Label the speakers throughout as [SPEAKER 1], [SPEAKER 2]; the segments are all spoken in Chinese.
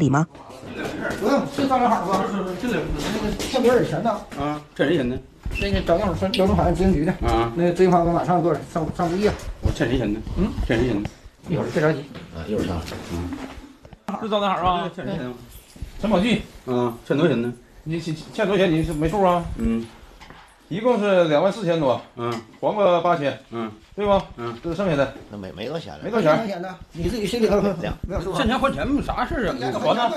[SPEAKER 1] 里吗？
[SPEAKER 2] 不用，是赵连海吧？
[SPEAKER 3] 是是，这个
[SPEAKER 2] 那个欠别人钱呢，
[SPEAKER 3] 啊，欠谁钱呢？
[SPEAKER 2] 那个找那分刘东海执行局的，
[SPEAKER 3] 啊，
[SPEAKER 2] 那个执行法官马上过来上上会议啊。
[SPEAKER 3] 我欠谁钱呢？
[SPEAKER 2] 嗯，
[SPEAKER 3] 欠谁钱呢？
[SPEAKER 2] 一会儿别着急，
[SPEAKER 4] 啊，一会儿上。
[SPEAKER 5] 嗯是赵大海吧？
[SPEAKER 3] 欠谁钱呢？
[SPEAKER 5] 陈宝记，
[SPEAKER 3] 啊，欠多少钱呢？
[SPEAKER 5] 你欠欠多少钱？你是没数啊？
[SPEAKER 3] 嗯
[SPEAKER 5] 一共是两万四千多，
[SPEAKER 3] 嗯
[SPEAKER 5] 还个八千，
[SPEAKER 3] 嗯，
[SPEAKER 5] 对吧？
[SPEAKER 3] 嗯，
[SPEAKER 5] 这是剩下的，
[SPEAKER 4] 那没没多钱了
[SPEAKER 5] 没，多钱。
[SPEAKER 2] 钱的，你自己心里头
[SPEAKER 4] 两
[SPEAKER 2] 没有数啊
[SPEAKER 3] 欠钱还钱啥事儿啊？
[SPEAKER 5] 你还呢？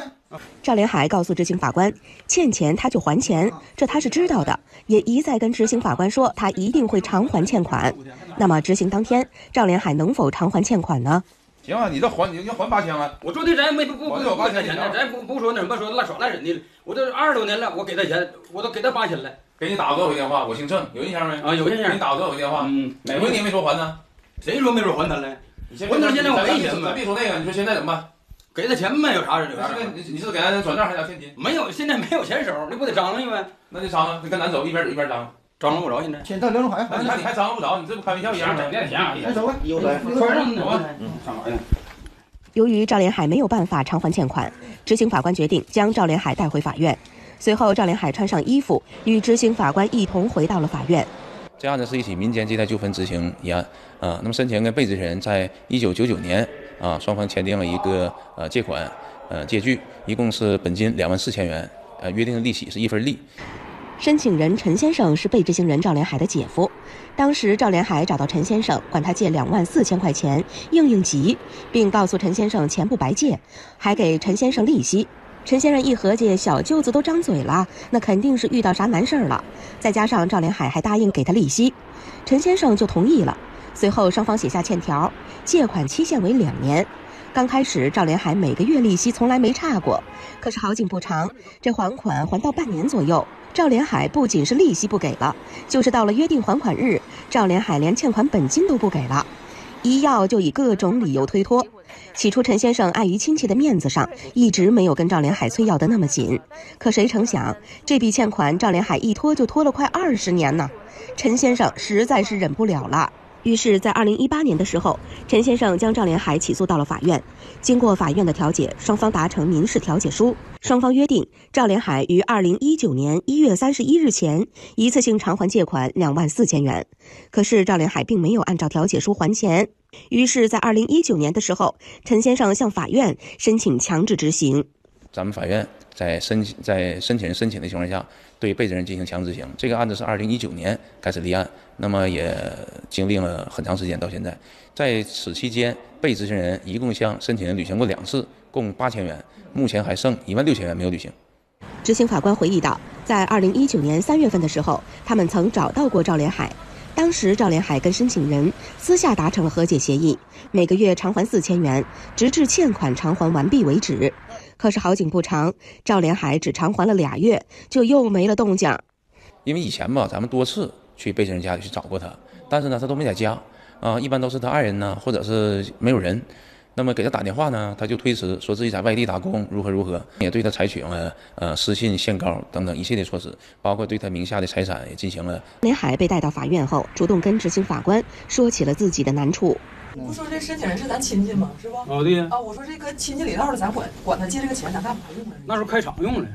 [SPEAKER 1] 赵连海告诉执行法官，欠钱他就还钱，这他是知道的，也一再跟执行法官说他一定会偿还欠款。那么执行当天，赵连海能否偿还欠款呢？
[SPEAKER 5] 行啊，你这还你要还八千万，
[SPEAKER 3] 我说的咱没不不不
[SPEAKER 5] 有八千
[SPEAKER 3] 钱呢，咱不不说那什么说赖耍赖人的了。我这二十多年了，我给他钱，我都给他八千了。
[SPEAKER 5] 给你打过多少回电话？我姓郑，有印象没？
[SPEAKER 3] 啊有印象
[SPEAKER 5] 给你打过多少回电话？
[SPEAKER 3] 嗯，
[SPEAKER 5] 哪回你也没说还呢？
[SPEAKER 3] 谁说没说还他了？
[SPEAKER 5] 你先
[SPEAKER 3] 我那现在我没钱
[SPEAKER 5] 咱
[SPEAKER 3] 了
[SPEAKER 5] 别说那个，你说现在怎么办？
[SPEAKER 3] 给他钱呗有啥事
[SPEAKER 5] 现在你你是给他转账还是要现金？
[SPEAKER 3] 没有，现在没有钱手，那不得张罗去呗？
[SPEAKER 5] 那就张罗，你跟咱走，一边走一边张。
[SPEAKER 3] 张罗不着现在。
[SPEAKER 2] 现在刘东海
[SPEAKER 5] 那你看你还张罗不着，你这不开玩笑一样的。
[SPEAKER 3] 点钱啊！
[SPEAKER 2] 来走吧，
[SPEAKER 4] 有的
[SPEAKER 3] 快让你走吧！
[SPEAKER 4] 嗯
[SPEAKER 3] 上哪呀？
[SPEAKER 1] 由于赵连海没有办法偿还欠款，执行法官决定将赵连海带回法院。随后，赵连海穿上衣服，与执行法官一同回到了法院。
[SPEAKER 6] 这案子是一起民间借贷纠纷执行一案啊。那么申请人跟被执行人在一九九九年啊，双方签订了一个呃借款呃借据，一共是本金两万四千元，呃约定的利息是一分利。
[SPEAKER 1] 申请人陈先生是被执行人赵连海的姐夫。当时赵连海找到陈先生，管他借两万四千块钱应应急，并告诉陈先生钱不白借，还给陈先生利息。陈先生一合计，小舅子都张嘴了，那肯定是遇到啥难事儿了。再加上赵连海还答应给他利息，陈先生就同意了。随后双方写下欠条，借款期限为两年。刚开始，赵连海每个月利息从来没差过，可是好景不长，这还款还到半年左右，赵连海不仅是利息不给了，就是到了约定还款日，赵连海连欠款本金都不给了，一要就以各种理由推脱。起初，陈先生碍于亲戚的面子上，一直没有跟赵连海催要的那么紧。可谁成想，这笔欠款赵连海一拖就拖了快二十年呢。陈先生实在是忍不了了。于是，在二零一八年的时候，陈先生将赵连海起诉到了法院。经过法院的调解，双方达成民事调解书，双方约定赵连海于二零一九年一月三十一日前一次性偿还借款两万四千元。可是赵连海并没有按照调解书还钱，于是，在二零一九年的时候，陈先生向法院申请强制执行。
[SPEAKER 6] 咱们法院在申请在申请人申请的情况下，对被执行人进行强制执行。这个案子是二零一九年开始立案，那么也经历了很长时间到现在。在此期间，被执行人一共向申请人履行过两次，共八千元，目前还剩一万六千元没有履行。
[SPEAKER 1] 执行法官回忆道，在二零一九年三月份的时候，他们曾找到过赵连海。当时赵连海跟申请人私下达成了和解协议，每个月偿还四千元，直至欠款偿还完毕为止。可是好景不长，赵连海只偿还了俩月，就又没了动静。
[SPEAKER 6] 因为以前吧，咱们多次去被申请人家里去找过他，但是呢，他都没在家啊，一般都是他爱人呢，或者是没有人。那么给他打电话呢，他就推辞，说自己在外地打工，如何如何，也对他采取了呃失信、限高等等一系列措施，包括对他名下的财产也进行了。
[SPEAKER 1] 连海被带到法院后，主动跟执行法官说起了自己的难处。
[SPEAKER 7] 不说这申请人是咱亲戚吗？是不？
[SPEAKER 3] 哦，对呀，
[SPEAKER 7] 啊，我说这个亲戚里道的，咱管管他借这个钱，咱干嘛用呢？
[SPEAKER 3] 那时候开厂用的，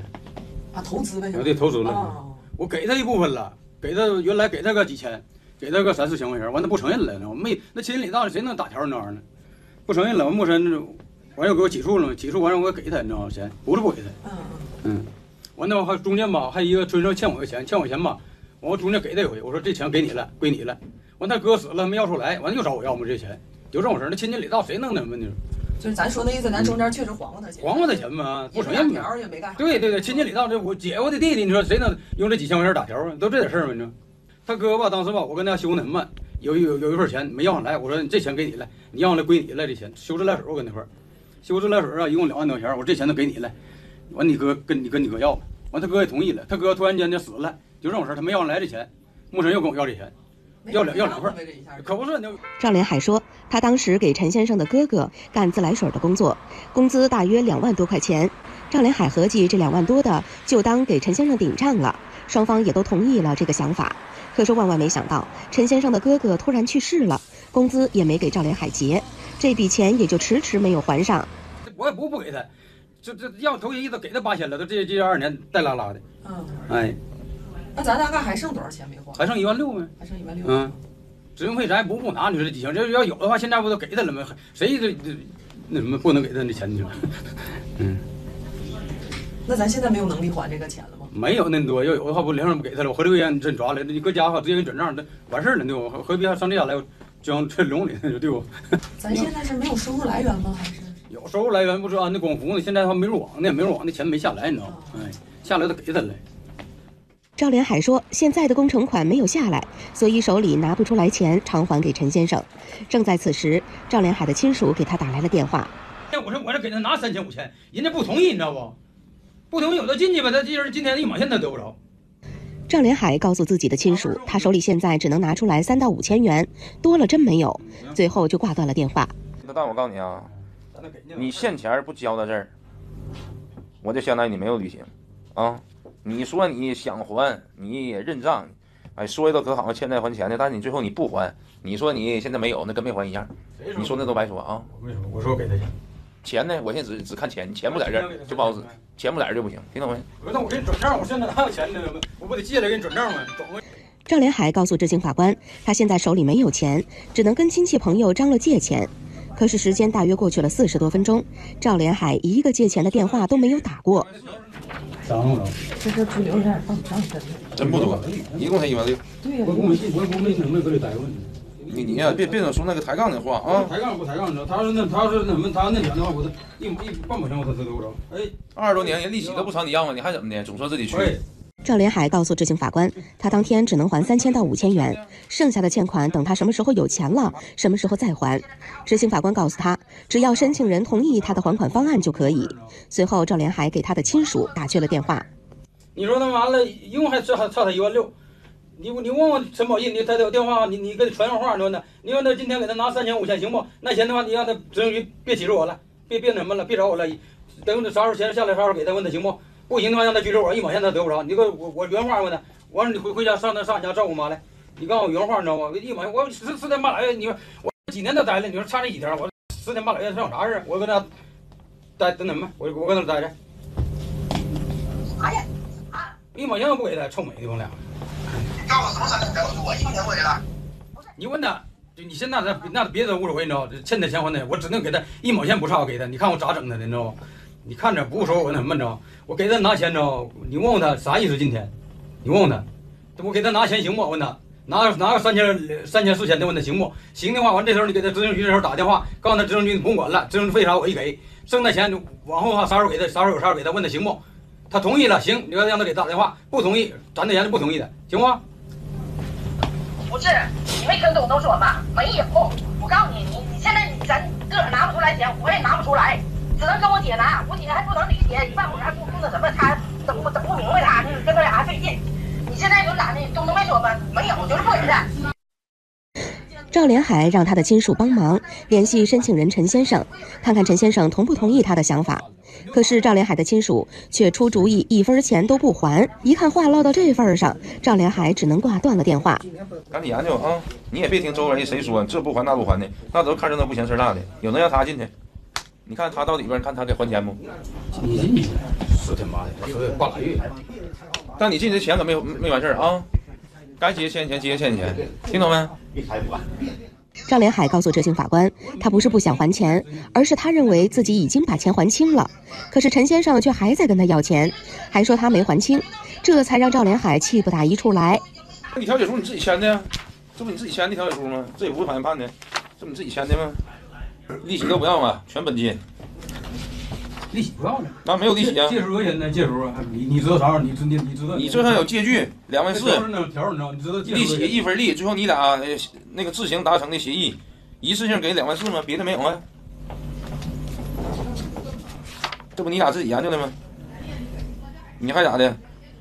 [SPEAKER 7] 啊，投资呗。
[SPEAKER 3] 有的投资了。
[SPEAKER 7] 啊，
[SPEAKER 3] 我给他一部分了，给他原来给他个几千，给他个三四千块钱，完他不承认了，我没那亲戚里道的谁能打条那玩意儿呢？不承认了，完没申，完又给我起诉了，起诉完了我给他，你知道吗？钱不是不给他，
[SPEAKER 7] 嗯嗯，
[SPEAKER 3] 嗯，完了还中间吧，还一个村上欠我的钱，欠我钱吧，完我中间给他一回，我说这钱给你了，归你了，完他哥死了没要出来，完又找我要嘛这钱，就这种事儿，那亲戚里道谁能那么的？
[SPEAKER 7] 就是咱说那意思，咱中间确实还过他钱，
[SPEAKER 3] 还过他钱吗？不承认吗？
[SPEAKER 7] 也没打条也没干啥。
[SPEAKER 3] 对对对，亲戚里道这我姐夫的弟弟，你说谁能用这几千块钱打条啊？都这点事儿吗？你说，他哥吧，当时吧，我跟他修那什么，有有有一份钱没要上来，我说你这钱给你了，你要上来归你了，这钱修自来水我搁那块儿，修自来水啊，一共两万多块钱，我说这钱都给你了，完你哥跟你跟你哥要吧，完他哥也同意了，他哥突然间就死了，就这种事儿，他没要上来这钱，牧神又跟我要这钱，要两要两份可不是那
[SPEAKER 1] 赵连海说，他当时给陈先生的哥哥干自来水的工作，工资大约两万多块钱。赵连海合计这两万多的就当给陈先生顶账了，双方也都同意了这个想法。可是万万没想到，陈先生的哥哥突然去世了，工资也没给赵连海结，这笔钱也就迟迟没有还上。
[SPEAKER 3] 我也不不给他，这这要头一都给他八千了，都这这二年带拉拉的，
[SPEAKER 7] 嗯，
[SPEAKER 3] 哎，
[SPEAKER 7] 那咱大概还剩多少钱没还？
[SPEAKER 3] 还剩一万六没？
[SPEAKER 7] 还剩一万六。
[SPEAKER 3] 嗯，使用费咱也不不拿，你说这几千，这要有的话，现在不都给他了吗？谁这这那什么不能给他那钱去了？嗯，
[SPEAKER 7] 那咱现在没有能力还这个钱了吗？
[SPEAKER 3] 没有那么多，要有的话不连上不给他了，我合着让真抓来，你搁家的话直接给你转账，那完事儿了对不？何必还上这家来将这笼里对不？
[SPEAKER 7] 咱现在是没有收入来源吗？还是？
[SPEAKER 3] 有收入来源不是安那光伏呢，现在还没入网呢，没入网那钱没下来，你知道吗？哎，下来都给他了。
[SPEAKER 1] 赵连海说，现在的工程款没有下来，所以手里拿不出来钱偿还给陈先生。正在此时，赵连海的亲属给他打来了电话。
[SPEAKER 3] 哎，我说我这给他拿三千五千，人家不同意，你知道不？不同意我就进去吧，他今儿今天一毛钱他得不着。
[SPEAKER 1] 赵连海告诉自己的亲属，他手里现在只能拿出来三到五千元，多了真没有。最后就挂断了电话。
[SPEAKER 6] 那但我告诉你啊，你现钱不交到这儿，我就相当于你没有履行，啊，你说你想还，你也认账，哎，说的都可好，欠债还钱的，但是你最后你不还，你说你现在没有，那跟没还一样，你说那都白说啊。
[SPEAKER 3] 我没说，我说给他钱。
[SPEAKER 6] 钱呢？我现在只只看钱，钱不在这儿就不好使，钱不在这儿就不行，听懂没？
[SPEAKER 3] 那我给你转账，我现在哪有钱呢？我不得借来给你转账吗？
[SPEAKER 1] 赵连海告诉执行法官，他现在手里没有钱，只能跟亲戚朋友张罗借钱。可是时间大约过去了四十多分钟，赵连海一个借钱的电话都没有打过。
[SPEAKER 3] 张了，
[SPEAKER 7] 这是拘留有点放不上身。
[SPEAKER 6] 真不多，一共才一万六。
[SPEAKER 7] 对呀、
[SPEAKER 3] 我我没我我没能没搁这待过呢。
[SPEAKER 6] 你你呀，别别总说那个抬杠的话啊！
[SPEAKER 3] 抬杠不抬杠？他要是那他要是那什么，他要那年的话，我都一一半毛钱我他他都不着。哎，
[SPEAKER 6] 二十多年人利息都不朝你要啊，你还怎么的？总说自己缺。
[SPEAKER 1] 赵连海告诉执行法官，他当天只能还三千到五千元，剩下的欠款等他什么时候有钱了，什么时候再还。执行法官告诉他，只要申请人同意他的还款方案就可以。随后，赵连海给他的亲属打去了电话。
[SPEAKER 3] 你说他完了，一共还差还差他一万六。你你问问陈宝义，你他有电话，你你给他传上话，你说呢？你说他今天给他拿三千五千行不？那钱的话，你让他执行局别起诉我了，别别那什么了，别找我了。等啥时候钱下来，啥时候给他问他行不？不行的话，让他拘留我，一毛钱他得不着。你给我我我原话问他，我说你回回家上那上俺家照顾妈来。你告诉我原话，你知道吗？一毛钱，我十十天半拉月，你说我几年都待了，你说差这几天，我十天半拉月上有啥事儿？我搁那待等等吧，我我搁那待着。
[SPEAKER 4] 啥呀？
[SPEAKER 3] 一毛钱都不给他，臭美的我俩。
[SPEAKER 4] 告诉我什么事儿？告诉我一分钱不给他。
[SPEAKER 3] 你问他，就你现在那那别的无所谓，你知道，欠他钱还他，我只能给他一毛钱不差，我给他。你看我咋整他的，你知道吗？你看着不是说我那什么，你知道？我给他拿钱，你知道？你问问他啥意思？今天，你问问他，我给他拿钱行不？我问他，拿拿个三千三千四千的，问他行不？行的话，完这时候你给他执行局这时候打电话，告诉他执行局你不用管了，执行费啥我一给，剩那钱往后的话啥时候给他，啥时候有啥时候给他，问他行不？他同意了，行，你让让他给他打电话，不同意，咱这钱是不同意的，行不？
[SPEAKER 4] 是，你没听懂都说嘛？没有，我告诉你，你你现在你咱个儿拿不出来钱，我也拿不出来，只能跟我姐拿，我姐还不能理解，一半我还不不那什么，她整不整不明白她，跟他俩还费劲。你现在有咋的？东东没说吗？没有，就是不给他。
[SPEAKER 1] 赵连海让他的亲属帮忙联系申请人陈先生，看看陈先生同不同意他的想法。可是赵连海的亲属却出主意，一分钱都不还。一看话唠到这份儿上，赵连海只能挂断了电话。
[SPEAKER 6] 赶紧研究啊！你也别听周围人谁说这不还那不还的，那都看热闹不嫌事儿大的。有能让他进去，你看他到里边，看他给还钱不？
[SPEAKER 3] 你进去，十天八天，说半拉月。
[SPEAKER 6] 但你进去钱可没没完事儿啊！该结欠钱结欠钱，听懂没？
[SPEAKER 1] 赵连海告诉执行法官，他不是不想还钱，而是他认为自己已经把钱还清了。可是陈先生却还在跟他要钱，还说他没还清，这才让赵连海气不打一处来。
[SPEAKER 6] 那你调解书你自己签的呀？这不你自己签的调解书吗？这也不是法院判的，这不你自己签的吗？利息都不要啊，全本金。
[SPEAKER 3] 利息不要了，
[SPEAKER 6] 那没有利息啊？
[SPEAKER 3] 借书多少钱呢？借书啊，你你知道啥时候？你知你你知道？
[SPEAKER 6] 你这上有借据两万四，
[SPEAKER 3] 条你知道？你知道
[SPEAKER 6] 利息一分利，最后你俩呃那个自行达成的协议，一次性给两万四吗？别的没有啊？这不你俩自己研究的吗？你还咋的？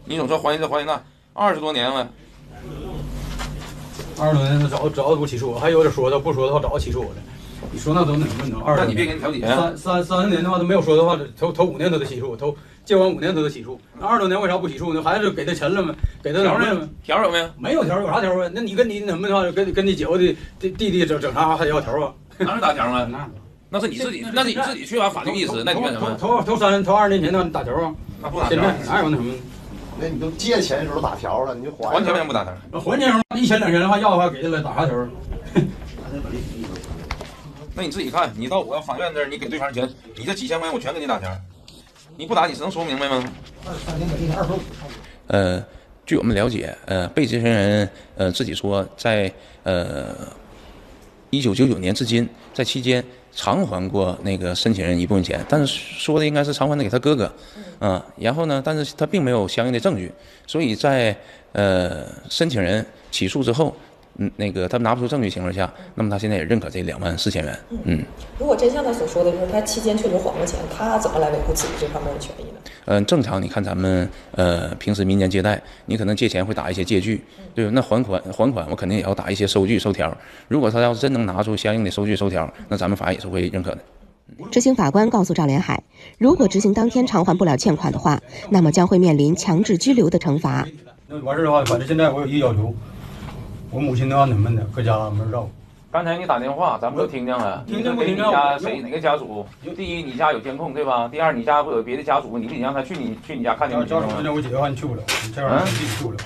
[SPEAKER 6] 你总说还这还那，二十多年了，
[SPEAKER 3] 二十多年，他早早不起诉我，还有点说的，不说的话早起诉我了。你说那都那什么？二十
[SPEAKER 6] 那你别给你调解啊。
[SPEAKER 3] 三三三十年的话都没有说的话，头头五年都得起诉，头借完五年都得起诉。那二十多年为啥不起诉呢？还是给他钱了吗？给他
[SPEAKER 6] 条
[SPEAKER 3] 了吗
[SPEAKER 6] 呢？？条有没有？
[SPEAKER 3] 没有条，有啥条啊？那你跟你那什么的话，跟跟你姐夫的弟弟弟整整啥还要条啊？
[SPEAKER 6] 哪有打条啊？
[SPEAKER 3] 那
[SPEAKER 6] 那是你自己，那是你自己缺乏法律意识，那你干什么？
[SPEAKER 3] 头头三头二年前那打球啊，
[SPEAKER 6] 那不打
[SPEAKER 3] 条哪有那什么？
[SPEAKER 8] 那你都借钱的时候打条了，你就还
[SPEAKER 6] 还钱为什么不打条？
[SPEAKER 3] 还钱时候一千两千的话要的话给他了，打啥球？
[SPEAKER 6] 那你自己看，你到我要法院这儿，你给对方钱，你这几千块钱我全给你打条，你不打你能说明白吗？呃，据我们了解，呃，被执行人呃自己说，在呃一九九九年至今，在期间偿还过那个申请人一部分钱，但是说的应该是偿还的给他哥哥，啊、然后呢，但是他并没有相应的证据，所以在呃申请人起诉之后，嗯，那个他拿不出证据情况下，那么他现在也认可这两万四千元，嗯。
[SPEAKER 7] 如果真像他所说的，就是他期间确实还过钱，他怎么来维护自己这方面的权益呢？
[SPEAKER 6] 嗯，正常，你看咱们呃平时民间借贷，你可能借钱会打一些借据，对吧？那还款还款，我肯定也要打一些收据收条。如果他要是真能拿出相应的收据收条，那咱们法院也是会认可的。
[SPEAKER 1] 执行法官告诉赵连海，如果执行当天偿还不了欠款的话，那么将会面临强制拘留的惩罚。
[SPEAKER 3] 那完事的话，反正现在我有一个要求，我母亲都让他们的搁家没人照顾。
[SPEAKER 6] 刚才你打电话，咱们都听见了，
[SPEAKER 3] 听见不听见
[SPEAKER 6] 你家谁哪个家属？第一，你家有监控对吧？第二，你家不有别的家属，你不得让他去你去你家看你
[SPEAKER 3] 要
[SPEAKER 6] 母亲吗
[SPEAKER 3] 家属我姐的话你去不了，你这玩意儿你自己去不了。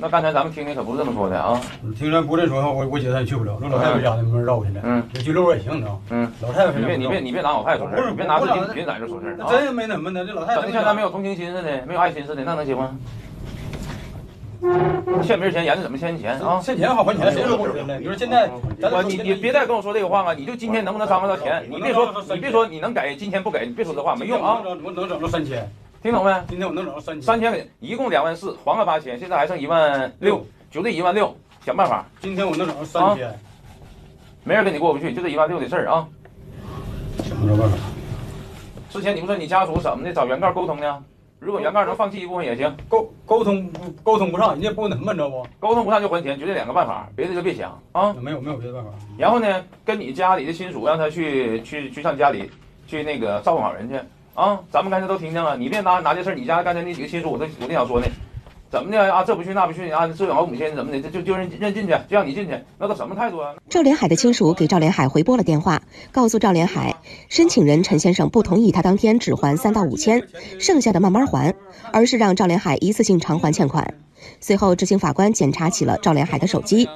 [SPEAKER 6] 那刚才咱们听的可不是这么说的啊。
[SPEAKER 3] 你听着不这说的话，我我姐她也去不了，那老太太家的没人照顾现在。
[SPEAKER 6] 嗯，
[SPEAKER 3] 有拘留我也行，你知道吗？
[SPEAKER 6] 嗯，
[SPEAKER 3] 老太太
[SPEAKER 6] 你别你别你别拿老太太说事儿，你别拿自己母亲在这说事儿啊。
[SPEAKER 3] 真没那什么的，这老太太
[SPEAKER 6] 整的像咱没有同情心似的，没有爱心似的，那能行吗？欠别人钱，人家怎么欠你钱啊？
[SPEAKER 3] 欠钱好还钱，谁说不给了？你说现在，
[SPEAKER 6] 我你你别再跟我说这个话了！你就今天能不能张罗到钱？你别说你别说你能给，今天不给，你别说这话没用啊！
[SPEAKER 3] 我能整到三千，
[SPEAKER 6] 听懂没？
[SPEAKER 3] 今天我能整到三千，
[SPEAKER 6] 三千给，一共两万四，还个八千，现在还剩一万六，就这一万六，想办法，
[SPEAKER 3] 今天我能整到三千，
[SPEAKER 6] 没人跟你过不去，就这一万六的事儿啊！
[SPEAKER 3] 想不着办法。
[SPEAKER 6] 之前你不说你家属怎么的找原告沟通呢？如果原告能放弃一部分也行，
[SPEAKER 3] 沟沟通不沟通不上，人家不那什么，你知道不？
[SPEAKER 6] 沟通不上就还钱，就这两个办法，别的就别想啊！
[SPEAKER 3] 没有没有别的办法。
[SPEAKER 6] 然后呢，跟你家里的亲属让他去去去上家里去那个照顾好人去啊！咱们刚才都听见了，你别拿拿这事儿，你家刚才那几个亲属，我都我都想说呢，怎么的啊？这不去那不去啊？这养我母亲怎么的？这就就认认进去，就让你进去，那都什么态度啊？
[SPEAKER 1] 赵连海的亲属给赵连海回拨了电话，告诉赵连海，申请人陈先生不同意他当天只还三到五千，剩下的慢慢还，而是让赵连海一次性偿还欠款。随后，执行法官检查起了赵连海的手机。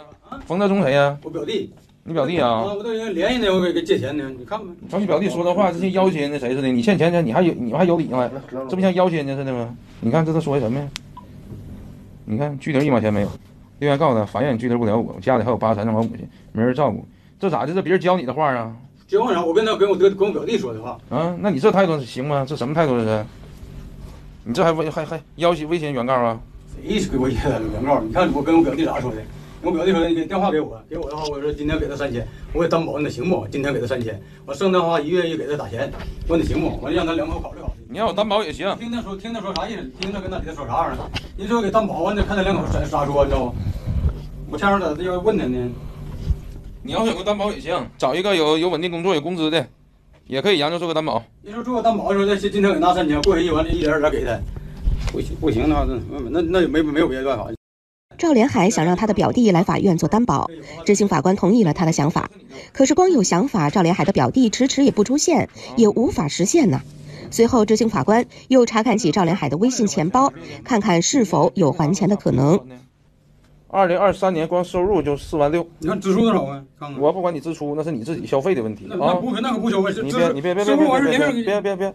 [SPEAKER 6] 冯德忠谁呀？
[SPEAKER 3] 我表弟，
[SPEAKER 6] 你表弟
[SPEAKER 3] 啊，
[SPEAKER 6] 啊？
[SPEAKER 3] 我联系呢，我给给借钱呢，你看吧。
[SPEAKER 6] 瞅你表弟说的话，这像要挟那谁似的。你欠钱钱，你还有你还有理吗？这不像要挟人家似的吗？你看这都说的什么呀？你看拘留一毛钱没有？另外告诉他，法院拘留不了我，我家里还有八残障老母亲，没人照顾。这咋的？这别人教你的话啊？
[SPEAKER 3] 结婚啥？我跟他跟我哥跟我表弟说的话，
[SPEAKER 6] 啊，那你这态度行吗？这什么态度这是？你这还威还还要挟威胁原告啊？
[SPEAKER 3] 谁给我写的原告？你看我跟我表弟咋说的？我表弟说你给电话给我，给我的话我说今天给他三千，我给担保，那行不？今天给他三千，我剩的话一月一给他打钱，问你行不？我让他两口考虑考虑。
[SPEAKER 6] 你让我担保也行。
[SPEAKER 3] 听他说，听他说啥意思？听他跟那里头说啥玩意儿？你说给担保，完得看他两口咋咋说，你知道吗？我前面咋要问他呢？
[SPEAKER 6] 你要是有个担保也行，找一个有有稳定工作、有工资的，也可以研究做个担保。
[SPEAKER 3] 你说做个担保，说这今天给拿三千，过去一完了，一点点给他，不行不行的话，那那那就没没有别的办法。
[SPEAKER 1] 赵连海想让他的表弟来法院做担保，执行法官同意了他的想法。可是光有想法，赵连海的表弟迟迟也不出现，也无法实现呢。随后，执行法官又查看起赵连海的微信钱包，看看是否有还钱的可能。
[SPEAKER 6] 二零二三年光收入就四万六，
[SPEAKER 3] 你看支出多少啊？看看。
[SPEAKER 6] 我不管你支出，那是你自己消费的问题啊。
[SPEAKER 3] 那那不那可不消费，
[SPEAKER 6] 你别你别别别别别
[SPEAKER 3] 连上
[SPEAKER 6] 别别别，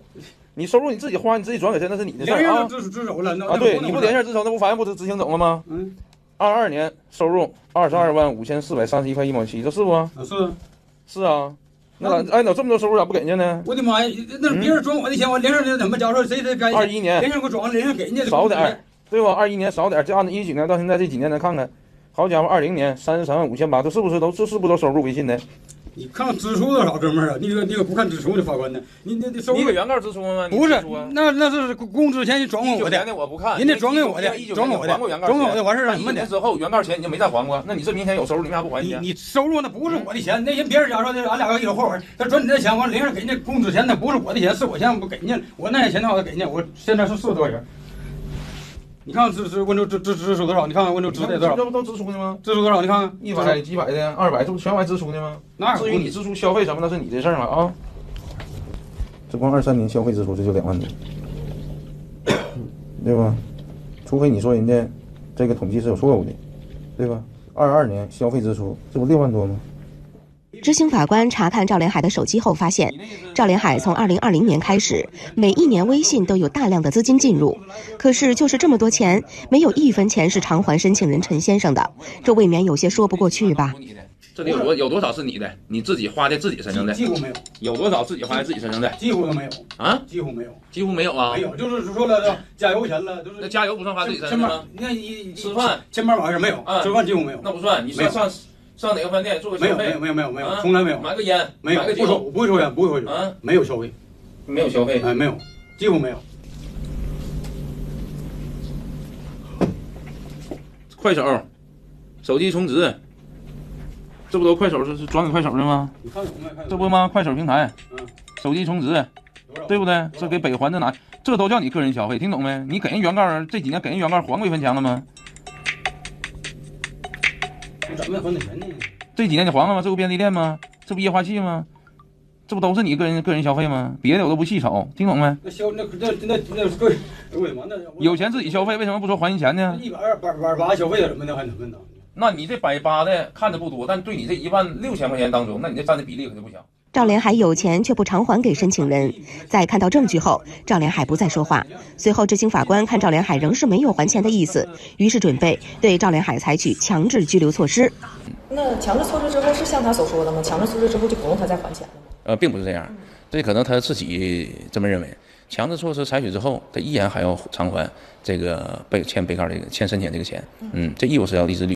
[SPEAKER 6] 你收入你自己花，你自己转给谁那是你的事儿啊
[SPEAKER 3] 连上支支手了，那
[SPEAKER 6] 啊！对，你不连线自首，那不法院不执执行走了吗？
[SPEAKER 3] 嗯，
[SPEAKER 6] 二二年收入二十二万五千四百三十一块一毛七，这是不？
[SPEAKER 3] 啊是。
[SPEAKER 6] 是啊，那咋哎，咋这么多收入咋不给人家呢？
[SPEAKER 3] 我的妈呀，那是别人转我的钱，我连上的怎么？假如说谁谁该
[SPEAKER 6] 二一年
[SPEAKER 3] 连上给我转完，连上给人家
[SPEAKER 6] 少点儿，对吧？二一年少点儿，这按照一几年到现在这几年咱看看，好家伙，二零年三十三万五千八，这是不是都这是不是都收入微信的？
[SPEAKER 3] 你看看支出多少，哥们儿啊？你个你个不看支出的法官呢？你你你收入
[SPEAKER 6] 你给原告支出吗？
[SPEAKER 3] 不是那那是工资钱你转给我的，
[SPEAKER 6] 的我不看，
[SPEAKER 3] 人家转给我的转给我的转给我的完事儿了什么的
[SPEAKER 6] 一年之后原告钱你就没再还过，那你这明显有收入，你为啥不还人家？
[SPEAKER 3] 你你收入那不是我的钱，那人别人家说的，俺俩个一有后悔，他转你这钱，完连上给人家工资钱，那不是我的钱，是我钱，不给人家。我那些钱的话，我给人家，我现在是四十多块钱？
[SPEAKER 6] 你
[SPEAKER 3] 看支支温州支支支出多少？你看看温州支的多少？
[SPEAKER 5] 这不都支出的吗？
[SPEAKER 3] 支出多少？你看看
[SPEAKER 5] 一百、几百的、二百，这不全往外支出的吗？
[SPEAKER 3] 那
[SPEAKER 5] 至于你支出消费什么，那是你的事儿了啊。这光二三年消费支出这就两万多，对吧？除非你说人家这个统计是有错误的，对吧？二二年消费支出这不六万多吗？
[SPEAKER 1] 执行法官查看赵连海的手机后发现，赵连海从2020年开始，每一年微信都有大量的资金进入，可是就是这么多钱，没有一分钱是偿还申请人陈先生的，这未免有些说不过去吧？
[SPEAKER 6] 这里有多有多少是你的？你自己花在自己身上的？
[SPEAKER 3] 几乎没有，
[SPEAKER 6] 有多少自己花在自己身上的？
[SPEAKER 3] 几乎都没有
[SPEAKER 6] 啊？
[SPEAKER 3] 几乎没有，
[SPEAKER 6] 几乎没有啊？
[SPEAKER 3] 没有，就是说了加油钱了，就是
[SPEAKER 6] 那加油不算花自己身上吗？
[SPEAKER 3] 你看你
[SPEAKER 6] 吃饭
[SPEAKER 3] 千八百是没有，吃饭几乎没有，
[SPEAKER 6] 那不算。你
[SPEAKER 3] 没有
[SPEAKER 6] 上上上哪个饭店做个
[SPEAKER 3] 没有
[SPEAKER 6] 消费？
[SPEAKER 3] 没有没有没有没有，
[SPEAKER 6] 啊
[SPEAKER 3] 从来没有，
[SPEAKER 6] 买个烟，
[SPEAKER 3] 没有
[SPEAKER 6] 买个
[SPEAKER 3] 不抽
[SPEAKER 6] 酒，
[SPEAKER 3] 不会抽烟，不会喝酒，
[SPEAKER 6] 啊，
[SPEAKER 3] 没有消费，
[SPEAKER 6] 没有消费。
[SPEAKER 3] 哎没有，几乎没有。
[SPEAKER 6] 快手，手机充值，这不都快手是是转给快手的吗？这不吗？快手平台，
[SPEAKER 3] 嗯，
[SPEAKER 6] 手机充值，对不对？这给北环的拿，这都叫你个人消费，听懂没？你给人原告这几年给人原告还过一分钱了吗？
[SPEAKER 3] 你怎么还得钱呢？
[SPEAKER 6] 这几年你还了吗？这不便利店吗？这不液化气吗？这不都是你个人个人消费吗？别的我都不细瞅，听懂没？
[SPEAKER 3] 那消那那那那贵，哎我的妈！那
[SPEAKER 6] 有钱自己消费，为什么不说还人钱呢？
[SPEAKER 3] 一百二百百八消费怎么的还能问呢？
[SPEAKER 6] 那你这百八的看着不多，但对你这一万六千块钱当中，那你这占的比例肯定不小。
[SPEAKER 1] 赵连海有钱却不偿还给申请人，在看到证据后，赵连海不再说话。随后，执行法官看赵连海仍是没有还钱的意思，于是准备对赵连海采取强制拘留措施。
[SPEAKER 7] 那强制措施之后是像他所说的吗？强制措施之后就不用他再还钱了吗？
[SPEAKER 6] 呃，并不是这样，这可能他自己这么认为。强制措施采取之后，他依然还要偿还这个被欠被告这个欠申请这个钱，嗯，这义务是要一直履。